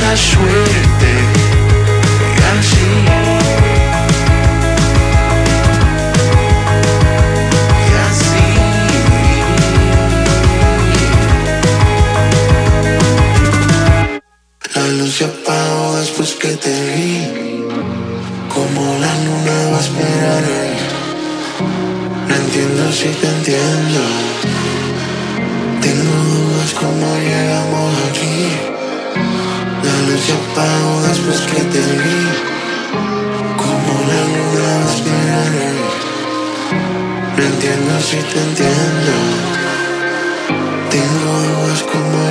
La suerte y así. Y así. La luz se apagó después que te vi, como la luna va a esperar. No entiendo si te entiendo. Tengo dudas cómo llegamos aquí. entiendo si te entiendo. Tengo aguas como